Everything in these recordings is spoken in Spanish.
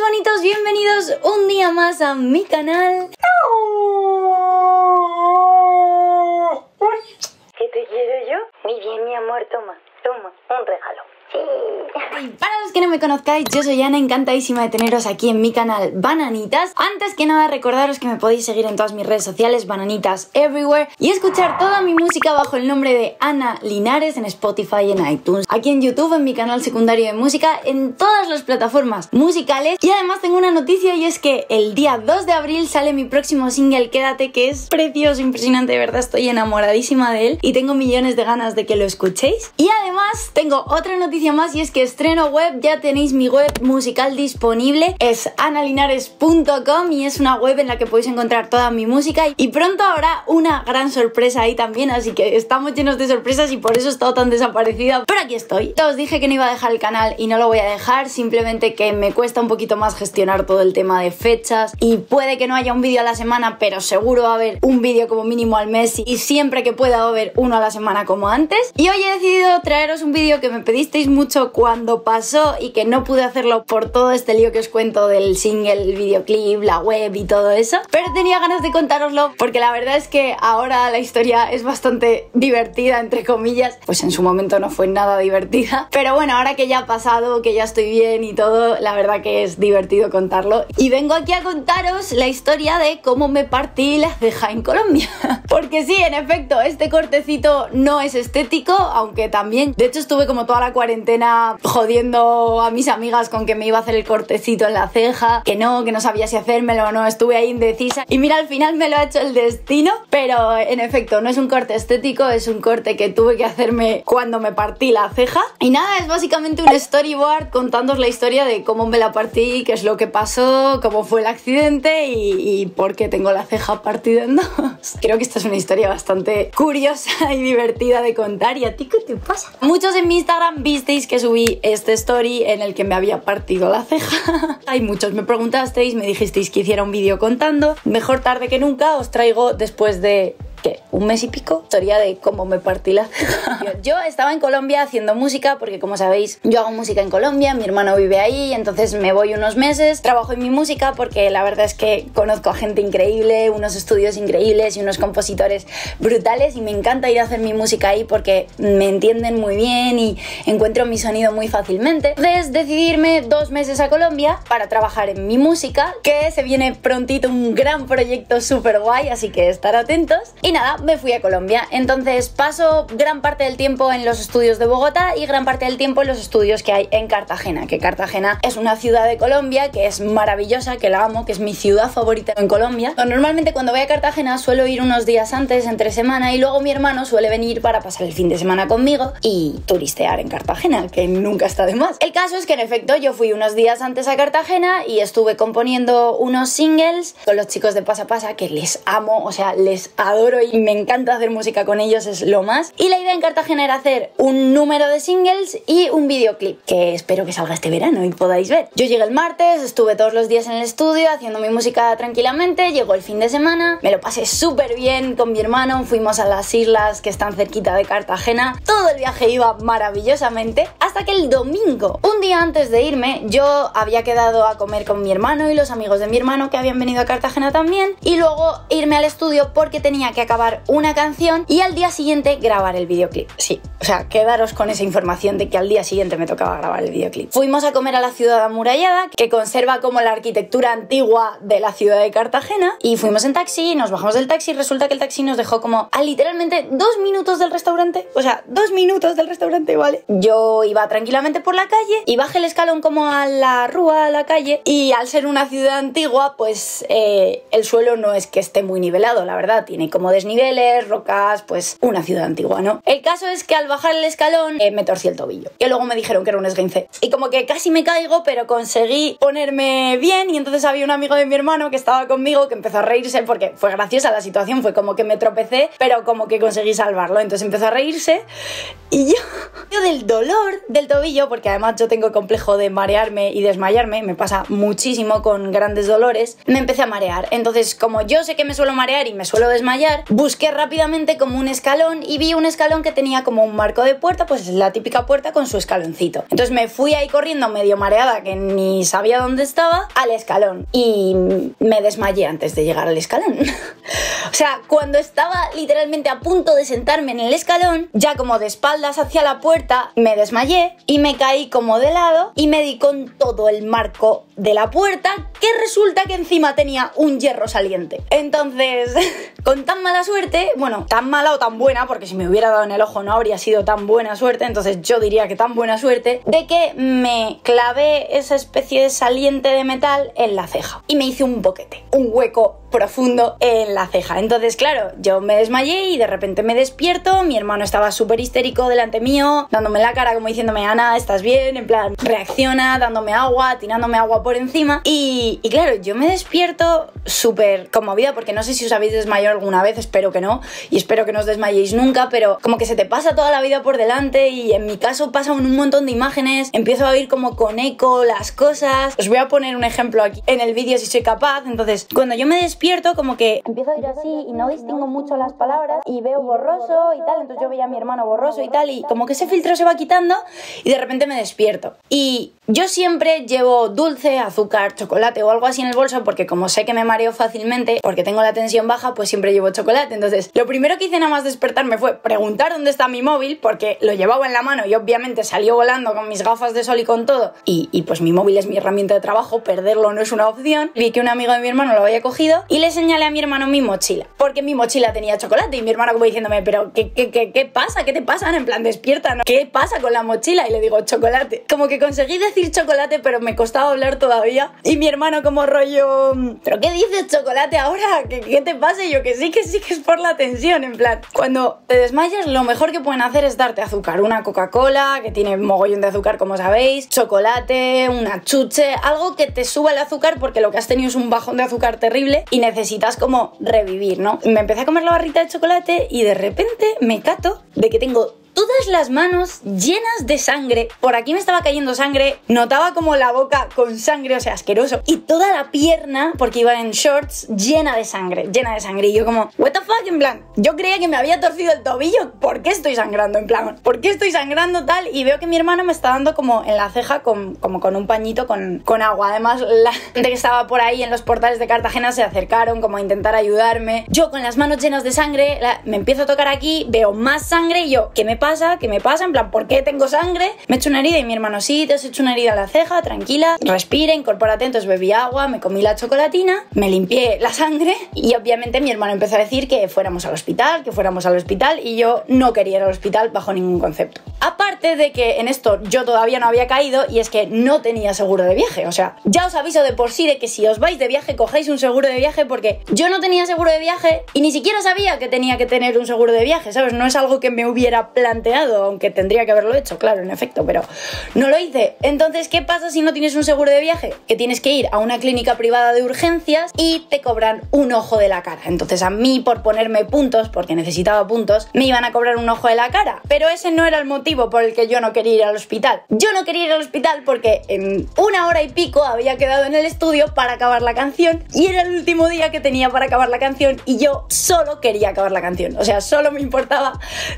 mis bonitos, bienvenidos un día más a mi canal. ¿Qué te quiero yo? Muy bien, mi amor, toma, toma, un regalo. Para los que no me conozcáis, yo soy Ana, encantadísima de teneros aquí en mi canal Bananitas. Antes que nada, recordaros que me podéis seguir en todas mis redes sociales, Bananitas Everywhere, y escuchar toda mi música bajo el nombre de Ana Linares en Spotify y en iTunes. Aquí en YouTube, en mi canal secundario de música, en todas las plataformas musicales. Y además tengo una noticia y es que el día 2 de abril sale mi próximo single Quédate, que es precioso, impresionante, de verdad estoy enamoradísima de él y tengo millones de ganas de que lo escuchéis. Y además tengo otra noticia más y es que estreno web, ya tenéis mi web musical disponible, es analinares.com y es una web en la que podéis encontrar toda mi música y pronto habrá una gran sorpresa ahí también, así que estamos llenos de sorpresas y por eso he estado tan desaparecida, pero aquí estoy. Ya os dije que no iba a dejar el canal y no lo voy a dejar, simplemente que me cuesta un poquito más gestionar todo el tema de fechas y puede que no haya un vídeo a la semana, pero seguro va a haber un vídeo como mínimo al mes y siempre que pueda va a haber uno a la semana como antes. Y hoy he decidido traeros un vídeo que me pedisteis mucho cuando pasó y que no pude hacerlo por todo este lío que os cuento del single, el videoclip, la web y todo eso. Pero tenía ganas de contároslo porque la verdad es que ahora la historia es bastante divertida, entre comillas. Pues en su momento no fue nada divertida. Pero bueno, ahora que ya ha pasado, que ya estoy bien y todo, la verdad que es divertido contarlo. Y vengo aquí a contaros la historia de cómo me partí la ceja en Colombia. porque sí, en efecto, este cortecito no es estético, aunque también, de hecho estuve como toda la cuarentena jodiendo a mis amigas con que me iba a hacer el cortecito en la ceja, que no, que no sabía si hacérmelo o no, estuve ahí indecisa. Y mira, al final me lo ha hecho el destino, pero en efecto, no es un corte estético, es un corte que tuve que hacerme cuando me partí la ceja. Y nada, es básicamente un storyboard contándoos la historia de cómo me la partí, qué es lo que pasó, cómo fue el accidente y, por qué tengo la ceja partida en dos. Creo que esta es una historia bastante curiosa y divertida de contar. ¿Y a ti qué te pasa? Muchos en mi Instagram que subí este story en el que me había partido la ceja. Hay muchos me preguntasteis, me dijisteis que hiciera un vídeo contando. Mejor tarde que nunca os traigo después de ¿qué? Un mes y pico, historia de cómo me partí la. Yo estaba en Colombia haciendo música, porque como sabéis, yo hago música en Colombia, mi hermano vive ahí, entonces me voy unos meses, trabajo en mi música, porque la verdad es que conozco a gente increíble, unos estudios increíbles y unos compositores brutales, y me encanta ir a hacer mi música ahí porque me entienden muy bien y encuentro mi sonido muy fácilmente. Entonces decidirme dos meses a Colombia para trabajar en mi música, que se viene prontito un gran proyecto súper guay, así que estar atentos. Nada, me fui a Colombia. Entonces paso gran parte del tiempo en los estudios de Bogotá y gran parte del tiempo en los estudios que hay en Cartagena, que Cartagena es una ciudad de Colombia que es maravillosa, que la amo, que es mi ciudad favorita en Colombia. Normalmente cuando voy a Cartagena suelo ir unos días antes, entre semana, y luego mi hermano suele venir para pasar el fin de semana conmigo y turistear en Cartagena, que nunca está de más. El caso es que en efecto yo fui unos días antes a Cartagena y estuve componiendo unos singles con los chicos de Pasa Pasa, que les amo, o sea, les adoro y me encanta hacer música con ellos, es lo más. Y la idea en Cartagena era hacer un número de singles y un videoclip, que espero que salga este verano y podáis ver. Yo llegué el martes, estuve todos los días en el estudio haciendo mi música tranquilamente, llegó el fin de semana, me lo pasé súper bien con mi hermano, fuimos a las islas que están cerquita de Cartagena, todo el viaje iba maravillosamente, hasta que el domingo, un día antes de irme, yo había quedado a comer con mi hermano y los amigos de mi hermano que habían venido a Cartagena también, y luego irme al estudio porque tenía que acabar una canción y al día siguiente grabar el videoclip. Sí, o sea, quedaros con esa información de que al día siguiente me tocaba grabar el videoclip. Fuimos a comer a la ciudad amurallada, que conserva como la arquitectura antigua de la ciudad de Cartagena, y fuimos en taxi, nos bajamos del taxi y resulta que el taxi nos dejó como a literalmente dos minutos del restaurante, o sea, dos minutos del restaurante, ¿vale? Yo iba tranquilamente por la calle y bajé el escalón como a la rúa, a la calle, y al ser una ciudad antigua, pues eh, el suelo no es que esté muy nivelado, la verdad, tiene como desniveles, rocas, pues una ciudad antigua, ¿no? El caso es que al bajar el escalón eh, me torcí el tobillo. Y luego me dijeron que era un esguince. Y como que casi me caigo, pero conseguí ponerme bien y entonces había un amigo de mi hermano que estaba conmigo que empezó a reírse porque fue graciosa la situación, fue como que me tropecé, pero como que conseguí salvarlo. Entonces empezó a reírse y yo, yo del dolor del tobillo, porque además yo tengo complejo de marearme y desmayarme, me pasa muchísimo con grandes dolores, me empecé a marear. Entonces como yo sé que me suelo marear y me suelo desmayar, busqué rápidamente como un escalón y vi un escalón que tenía como un marco de puerta, pues es la típica puerta con su escaloncito. Entonces me fui ahí corriendo medio mareada que ni sabía dónde estaba al escalón y me desmayé antes de llegar al escalón. o sea, cuando estaba literalmente a punto de sentarme en el escalón, ya como de espaldas hacia la puerta, me desmayé y me caí como de lado y me di con todo el marco de la puerta que resulta que encima tenía un hierro saliente. Entonces, con tan mala suerte, bueno, tan mala o tan buena, porque si me hubiera dado en el ojo no habría sido tan buena suerte, entonces yo diría que tan buena suerte, de que me clavé esa especie de saliente de metal en la ceja y me hice un boquete, un hueco profundo en la ceja. Entonces, claro, yo me desmayé y de repente me despierto, mi hermano estaba súper histérico delante mío, dándome la cara como diciéndome, Ana, ¿estás bien? En plan, reacciona, dándome agua, tirándome agua por encima. Y, y claro, yo me despierto súper conmovida porque no sé si os habéis desmayado alguna vez, espero que no, y espero que no os desmayéis nunca, pero como que se te pasa toda la vida por delante y en mi caso pasan un montón de imágenes, empiezo a oír como con eco las cosas. Os voy a poner un ejemplo aquí en el vídeo si soy capaz. Entonces, cuando yo me despierto, como que empiezo a ir así y no distingo mucho las palabras y veo borroso y tal, entonces yo veía a mi hermano borroso y tal y como que ese filtro se va quitando y de repente me despierto. Y yo siempre llevo dulce, azúcar, chocolate o algo así en el bolso porque como sé que me mareo fácilmente, porque tengo la tensión baja, pues siempre llevo chocolate. Entonces, lo primero que hice nada más despertarme fue preguntar dónde está mi móvil porque lo llevaba en la mano y obviamente salió volando con mis gafas de sol y con todo. Y, y pues mi móvil es mi herramienta de trabajo, perderlo no es una opción. Vi que un amigo de mi hermano lo había cogido y le señalé a mi hermano mi mochila, porque mi mochila tenía chocolate y mi hermano como diciéndome, pero ¿qué, qué, qué, qué pasa? ¿Qué te pasa? En plan, despierta. ¿qué pasa con la mochila? Y le digo, chocolate. Como que conseguí decir chocolate, pero me costaba hablar todavía. Y mi hermano como rollo, ¿pero qué dices chocolate ahora? ¿Qué, qué te pasa? Yo que sí, que sí, que es por la tensión, en plan. Cuando te desmayas, lo mejor que pueden hacer es darte azúcar. Una Coca-Cola, que tiene mogollón de azúcar, como sabéis, chocolate, una chuche, algo que te suba el azúcar porque lo que has tenido es un bajón de azúcar terrible y necesitas como revivir, ¿no? Me empecé a comer la barrita de chocolate y de repente me cato de que tengo todas las manos llenas de sangre. Por aquí me estaba cayendo sangre, notaba como la boca con sangre, o sea, asqueroso. Y toda la pierna, porque iba en shorts, llena de sangre, llena de sangre. Y yo como, what the fuck, en plan, yo creía que me había torcido el tobillo, ¿por qué estoy sangrando? En plan, ¿por qué estoy sangrando tal? Y veo que mi hermano me está dando como en la ceja con, como con un pañito con, con agua. Además, la gente que estaba por ahí en los portales de Cartagena se acercaron como a intentar ayudarme. Yo con las manos llenas de sangre, me empiezo a tocar aquí, veo más sangre y yo, ¿qué me pasa? ¿Qué me pasa? En plan, ¿por qué tengo sangre? Me he hecho una herida y mi hermano, sí, te has hecho una herida en la ceja, tranquila, respira, incorpórate. Entonces bebí agua, me comí la chocolatina, me limpié la sangre y obviamente mi hermano empezó a decir que fuéramos al hospital, que fuéramos al hospital y yo no quería ir al hospital bajo ningún concepto. Aparte de que en esto yo todavía no había caído y es que no tenía seguro de viaje. O sea, ya os aviso de por sí de que si os vais de viaje cojáis un seguro de viaje porque yo no tenía seguro de viaje y ni siquiera sabía que tenía que tener un seguro de viaje, ¿sabes? No es algo que me hubiera planteado, aunque tendría que haberlo hecho, claro, en efecto, pero no lo hice. Entonces, ¿qué pasa si no tienes un seguro de viaje? Que tienes que ir a una clínica privada de urgencias y te cobran un ojo de la cara. Entonces, a mí, por ponerme puntos, porque necesitaba puntos, me iban a cobrar un ojo de la cara. Pero ese no era el motivo por el que yo no quería ir al hospital. Yo no quería ir al hospital porque en una hora y pico había quedado en el estudio para acabar la canción y era el último día que tenía para acabar la canción y yo solo quería acabar la canción. O sea, solo me importaba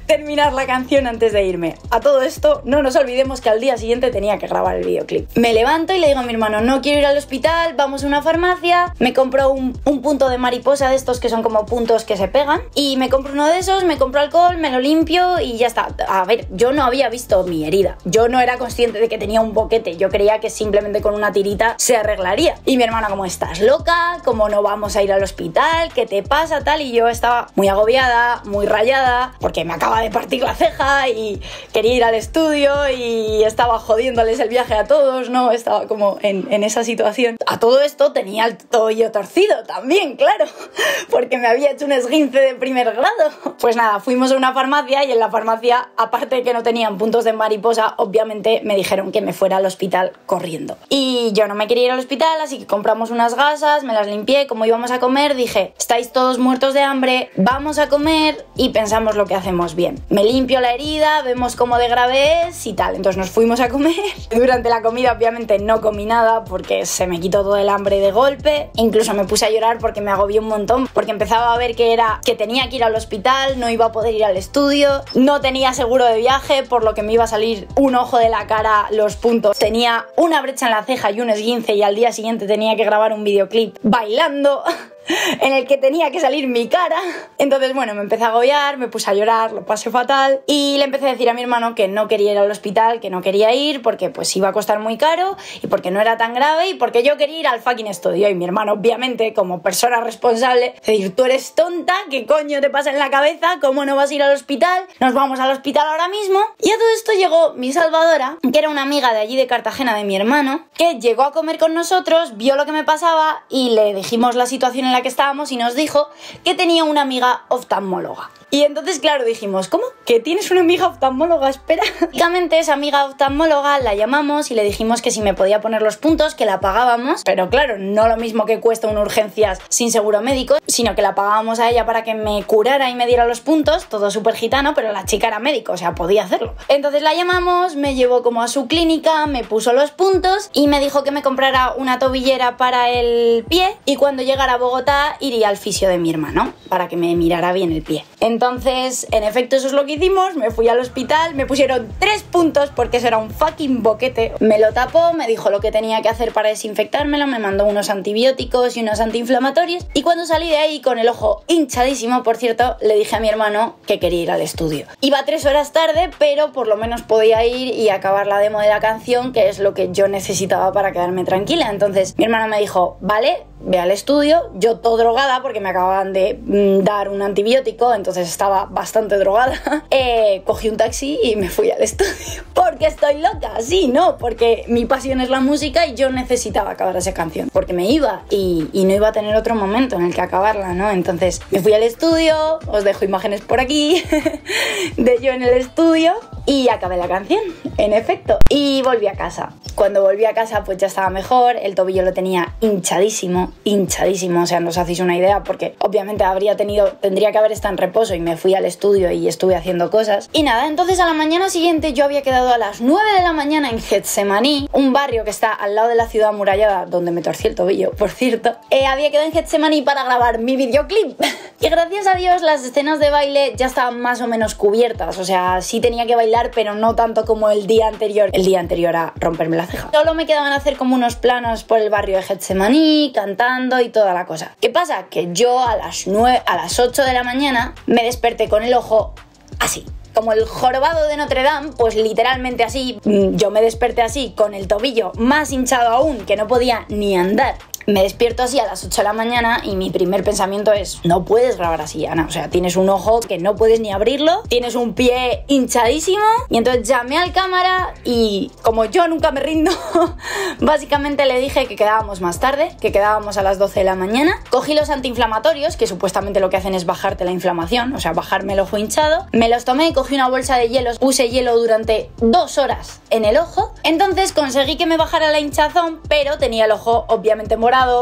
terminar la canción antes de irme. A todo esto, no nos olvidemos que al día siguiente tenía que grabar el videoclip. Me levanto y le digo a mi hermano, no quiero ir al hospital, vamos a una farmacia, me compro un, un punto de mariposa de estos que son como puntos que se pegan y me compro uno de esos, me compro alcohol, me lo limpio y ya está. A ver, yo no había visto mi herida. Yo no era consciente de que tenía un boquete. Yo creía que simplemente con una tirita se arreglaría. Y mi hermana, como estás loca, como no vamos a ir al hospital, ¿qué te pasa? Tal. Y yo estaba muy agobiada, muy rayada, porque me acaba de partir la ceja y quería ir al estudio y estaba jodiéndoles el viaje a todos, ¿no? Estaba como en, en esa situación. A todo esto tenía el tobillo torcido también, claro, porque me había hecho un esguince de primer grado. Pues nada, fuimos a una farmacia y en la farmacia, aparte de que no tenían puntos de mariposa, obviamente me dijeron que me fuera al hospital corriendo. Y yo no me quería ir al hospital, así que compramos unas gasas, me las limpié, como íbamos a comer, dije, estáis todos muertos de hambre, vamos a comer y pensamos lo que hacemos bien. Me limpio la herida, vemos cómo de grave es y tal. Entonces nos fuimos a comer. Durante la comida obviamente no comí nada porque se me quitó todo el hambre de golpe. Incluso me puse a llorar porque me agobié un montón, porque empezaba a ver que era que tenía que ir al hospital, no iba a poder ir al estudio, no tenía seguro de viaje, por lo que me iba a salir un ojo de la cara, los puntos. Tenía una brecha en la ceja y un esguince y al día siguiente tenía que grabar un videoclip bailando. en el que tenía que salir mi cara. Entonces, bueno, me empecé a agobiar, me puse a llorar, lo pasé fatal y le empecé a decir a mi hermano que no quería ir al hospital, que no quería ir porque pues iba a costar muy caro y porque no era tan grave y porque yo quería ir al fucking estudio. Y mi hermano, obviamente, como persona responsable, decir, tú eres tonta, ¿qué coño te pasa en la cabeza? ¿Cómo no vas a ir al hospital? Nos vamos al hospital ahora mismo. Y a todo esto llegó mi salvadora, que era una amiga de allí de Cartagena de mi hermano, que llegó a comer con nosotros, vio lo que me pasaba y le dijimos la situación en la que estábamos y nos dijo que tenía una amiga oftalmóloga. Y entonces, claro, dijimos, ¿cómo? ¿Que tienes una amiga oftalmóloga? Espera. Básicamente, esa amiga oftalmóloga la llamamos y le dijimos que si me podía poner los puntos, que la pagábamos. Pero claro, no lo mismo que cuesta una urgencias sin seguro médico, sino que la pagábamos a ella para que me curara y me diera los puntos. Todo súper gitano, pero la chica era médico, o sea, podía hacerlo. Entonces la llamamos, me llevó como a su clínica, me puso los puntos y me dijo que me comprara una tobillera para el pie y cuando llegara a Bogotá iría al fisio de mi hermano para que me mirara bien el pie. Entonces, en efecto, eso es lo que hicimos. Me fui al hospital, me pusieron tres puntos porque eso era un fucking boquete. Me lo tapó, me dijo lo que tenía que hacer para desinfectármelo, me mandó unos antibióticos y unos antiinflamatorios. Y cuando salí de ahí con el ojo hinchadísimo, por cierto, le dije a mi hermano que quería ir al estudio. Iba tres horas tarde, pero por lo menos podía ir y acabar la demo de la canción, que es lo que yo necesitaba para quedarme tranquila. Entonces, mi hermano me dijo, vale, ve al estudio, yo todo drogada porque me acababan de mm, dar un antibiótico, entonces estaba bastante drogada. Eh, cogí un taxi y me fui al estudio. Porque estoy loca, sí, no, porque mi pasión es la música y yo necesitaba acabar esa canción, porque me iba y, no iba a tener otro momento en el que acabarla, ¿no? Entonces me fui al estudio, os dejo imágenes por aquí de yo en el estudio y acabé la canción, en efecto. Y volví a casa. Cuando volví a casa, pues ya estaba mejor. El tobillo lo tenía hinchadísimo, hinchadísimo. O sea, no os hacéis una idea, porque obviamente habría tenido, tendría que haber estado en reposo me fui al estudio y estuve haciendo cosas. Y nada, entonces a la mañana siguiente yo había quedado a las 9 de la mañana en Getsemaní, un barrio que está al lado de la ciudad amurallada, donde me torcí el tobillo, por cierto. Eh, había quedado en Getsemaní para grabar mi videoclip. y gracias a Dios, las escenas de baile ya estaban más o menos cubiertas. O sea, sí tenía que bailar pero no tanto como el día anterior, el día anterior a romperme la ceja. Solo me quedaban hacer como unos planos por el barrio de Getsemaní, cantando y toda la cosa. ¿Qué pasa? Que yo a las 9, a las 8 de la mañana me desperté con el ojo así como el jorobado de Notre Dame, pues literalmente así, mm, yo me desperté así, con el tobillo más hinchado aún, que no podía ni andar me despierto así a las 8 de la mañana y mi primer pensamiento es, no puedes grabar así, Ana. O sea, tienes un ojo que no puedes ni abrirlo, tienes un pie hinchadísimo. Y entonces llamé al cámara y como yo nunca me rindo, básicamente le dije que quedábamos más tarde, que quedábamos a las 12 de la mañana. Cogí los antiinflamatorios, que supuestamente lo que hacen es bajarte la inflamación, o sea, bajarme el ojo hinchado. Me los tomé y cogí una bolsa de hielos, puse hielo durante dos horas en el ojo. Entonces conseguí que me bajara la hinchazón, pero tenía el ojo obviamente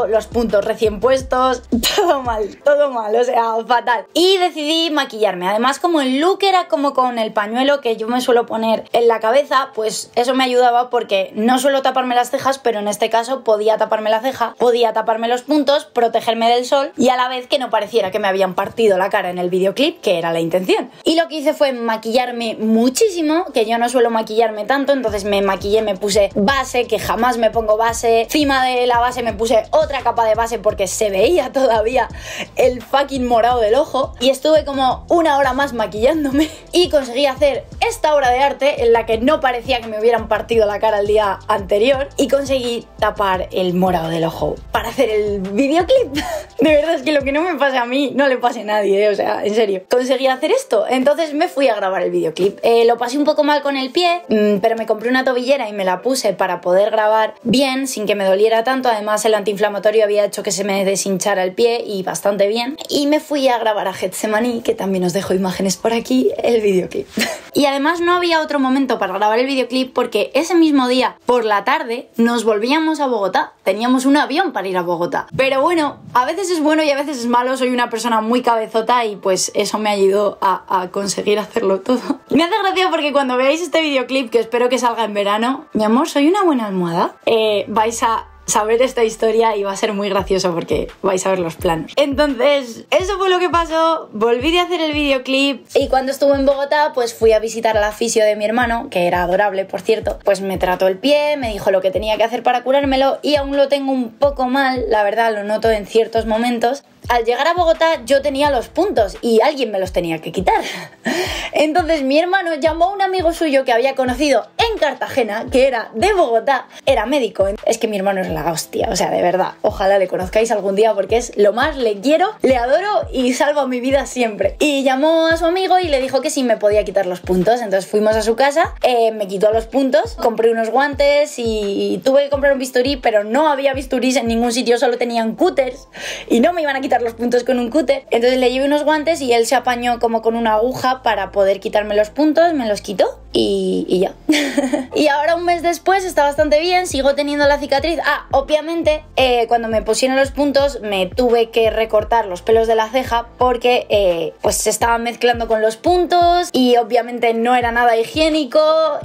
los puntos recién puestos, todo mal, todo mal, o sea, fatal. Y decidí maquillarme. Además, como el look era como con el pañuelo que yo me suelo poner en la cabeza, pues eso me ayudaba porque no suelo taparme las cejas, pero en este caso podía taparme la ceja, podía taparme los puntos, protegerme del sol y a la vez que no pareciera que me habían partido la cara en el videoclip, que era la intención. Y lo que hice fue maquillarme muchísimo, que yo no suelo maquillarme tanto, entonces me maquillé, me puse base, que jamás me pongo base, encima de la base me puse otra capa de base porque se veía todavía el fucking morado del ojo y estuve como una hora más maquillándome y conseguí hacer esta obra de arte en la que no parecía que me hubieran partido la cara el día anterior y conseguí tapar el morado del ojo para hacer el videoclip. De verdad es que lo que no me pase a mí no le pase a nadie, ¿eh? o sea, en serio. Conseguí hacer esto, entonces me fui a grabar el videoclip. Eh, lo pasé un poco mal con el pie, mm, pero me compré una tobillera y me la puse para poder grabar bien sin que me doliera tanto. Además el anti antiinflamatorio había hecho que se me deshinchara el pie y bastante bien. Y me fui a grabar a Getsemaní, que también os dejo imágenes por aquí, el videoclip. y además no había otro momento para grabar el videoclip porque ese mismo día, por la tarde, nos volvíamos a Bogotá. Teníamos un avión para ir a Bogotá. Pero bueno, a veces es bueno y a veces es malo. Soy una persona muy cabezota y pues eso me ayudó a, a conseguir hacerlo todo. Me hace gracia porque cuando veáis este videoclip, que espero que salga en verano, mi amor, soy una buena almohada, eh, vais a saber esta historia y va a ser muy gracioso porque vais a ver los planos. Entonces, eso fue lo que pasó. Volví a hacer el videoclip y cuando estuve en Bogotá, pues fui a visitar al aficio de mi hermano, que era adorable, por cierto. Pues me trató el pie, me dijo lo que tenía que hacer para curármelo y aún lo tengo un poco mal, la verdad, lo noto en ciertos momentos al llegar a Bogotá yo tenía los puntos y alguien me los tenía que quitar. Entonces mi hermano llamó a un amigo suyo que había conocido en Cartagena, que era de Bogotá, era médico. Es que mi hermano es la hostia, o sea, de verdad. Ojalá le conozcáis algún día porque es lo más, le quiero, le adoro y salva mi vida siempre. Y llamó a su amigo y le dijo que sí me podía quitar los puntos. Entonces fuimos a su casa, eh, me quitó los puntos, compré unos guantes y tuve que comprar un bisturí, pero no había bisturís en ningún sitio, solo tenían cúters y no me iban a quitar los puntos con un cúter. Entonces le llevé unos guantes y él se apañó como con una aguja para poder quitarme los puntos, me los quitó y, ya. y ahora un mes después está bastante bien, sigo teniendo la cicatriz. Ah, obviamente eh, cuando me pusieron los puntos me tuve que recortar los pelos de la ceja porque eh, pues se estaban mezclando con los puntos y obviamente no era nada higiénico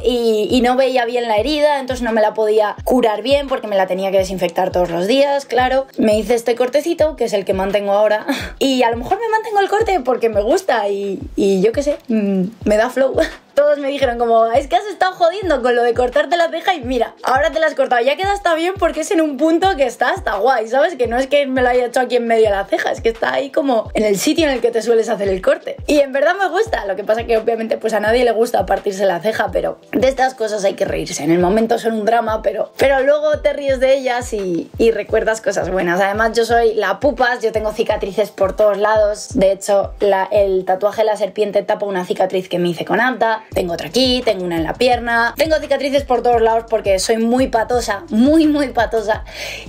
y, y no veía bien la herida, entonces no me la podía curar bien porque me la tenía que desinfectar todos los días, claro. Me hice este cortecito, que es el que mantengo ahora, y a lo mejor me mantengo el corte porque me gusta y, y yo qué sé, mm, me da flow. todos me dijeron como, es que has estado jodiendo con lo de cortarte la ceja y mira, ahora te la has cortado. Ya queda hasta bien porque es en un punto que está hasta guay, ¿sabes? Que no es que me lo haya hecho aquí en medio de la ceja, es que está ahí como en el sitio en el que te sueles hacer el corte. Y en verdad me gusta, lo que pasa que obviamente pues a nadie le gusta partirse la ceja, pero de estas cosas hay que reírse. En el momento son un drama, pero, pero luego te ríes de ellas y, y recuerdas cosas buenas. Además yo soy la pupas, yo tengo cicatrices por todos lados. De hecho, el tatuaje de la serpiente tapa una cicatriz que me hice con Anta. Tengo otra aquí, tengo una en la pierna, tengo cicatrices por todos lados porque soy muy patosa, muy, muy patosa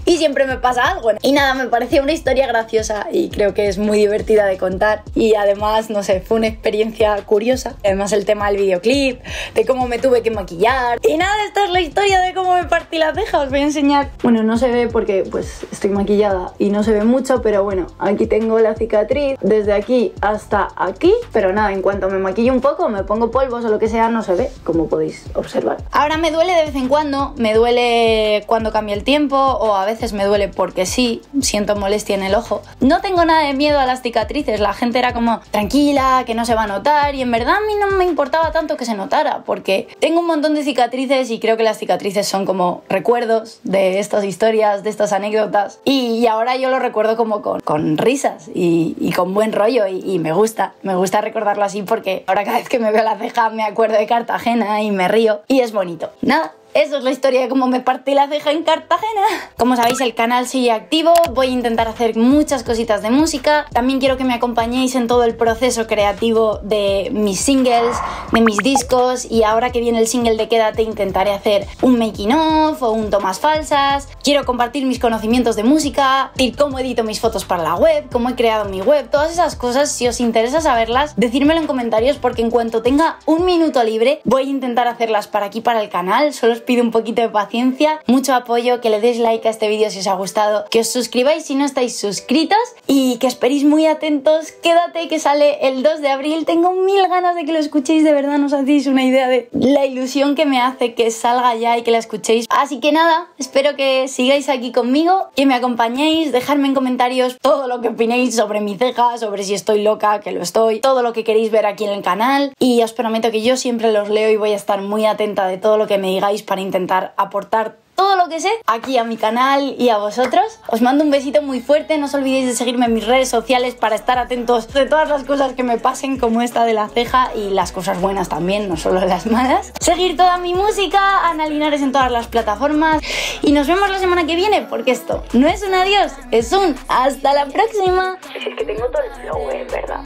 y siempre me pasa algo. Y nada, me pareció una historia graciosa y creo que es muy divertida de contar y además, no sé, fue una experiencia curiosa. Además el tema del videoclip, de cómo me tuve que maquillar. Y nada, esta es la historia de cómo me partí la ceja, os voy a enseñar. Bueno, no se ve porque pues estoy maquillada y no se ve mucho, pero bueno, aquí tengo la cicatriz desde aquí hasta aquí. Pero nada, en cuanto me maquillo un poco, me pongo polvos o lo que sea, no se ve, como podéis observar. Ahora me duele de vez en cuando, me duele cuando cambia el tiempo o a veces me duele porque sí, siento molestia en el ojo. No tengo nada de miedo a las cicatrices, la gente era como tranquila, que no se va a notar y en verdad a mí no me importaba tanto que se notara porque tengo un montón de cicatrices y creo que las cicatrices son como recuerdos de estas historias, de estas anécdotas y, ahora yo lo recuerdo como con, con risas y, con buen rollo y, y me gusta, me gusta recordarlo así porque ahora cada vez que me veo la ceja me acuerdo de Cartagena y me río y es bonito. Nada, eso es la historia de cómo me partí la ceja en Cartagena. Como sabéis, el canal sigue activo. Voy a intentar hacer muchas cositas de música. También quiero que me acompañéis en todo el proceso creativo de mis singles, de mis discos. Y ahora que viene el single de Quédate, intentaré hacer un making of o un tomas falsas. Quiero compartir mis conocimientos de música, decir cómo edito mis fotos para la web, cómo he creado mi web, todas esas cosas. Si os interesa saberlas, decírmelo en comentarios porque en cuanto tenga un minuto libre, voy a intentar hacerlas para aquí, para el canal. Solo pido un poquito de paciencia, mucho apoyo, que le deis like a este vídeo si os ha gustado, que os suscribáis si no estáis suscritos y que esperéis muy atentos. Quédate que sale el 2 de abril. Tengo mil ganas de que lo escuchéis, de verdad no os hacéis una idea de la ilusión que me hace que salga ya y que la escuchéis. Así que nada, espero que sigáis aquí conmigo, que me acompañéis, dejadme en comentarios todo lo que opinéis sobre mi ceja, sobre si estoy loca, que lo estoy, todo lo que queréis ver aquí en el canal y os prometo que yo siempre los leo y voy a estar muy atenta de todo lo que me digáis para intentar aportar todo lo que sé aquí a mi canal y a vosotros. Os mando un besito muy fuerte, no os olvidéis de seguirme en mis redes sociales para estar atentos de todas las cosas que me pasen como esta de la ceja y las cosas buenas también, no solo las malas. Seguir toda mi música, Ana Linares en todas las plataformas y nos vemos la semana que viene porque esto no es un adiós, es un hasta la próxima. Es que tengo todo el flow, ¿eh? ¿Verdad?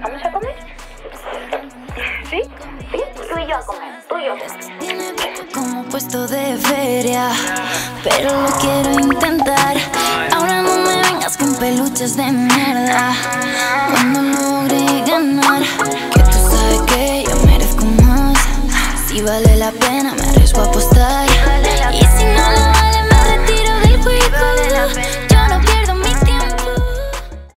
¿Vamos a comer? ¿Sí? ¿Sí? Y yo a comer, tú y yo. como puesto de feria, pero lo quiero intentar. Ahora no me vengas con peluches de mierda. Cuando logre ganar, que tú sabes que yo merezco más. Si vale la pena, me arriesgo a apostar.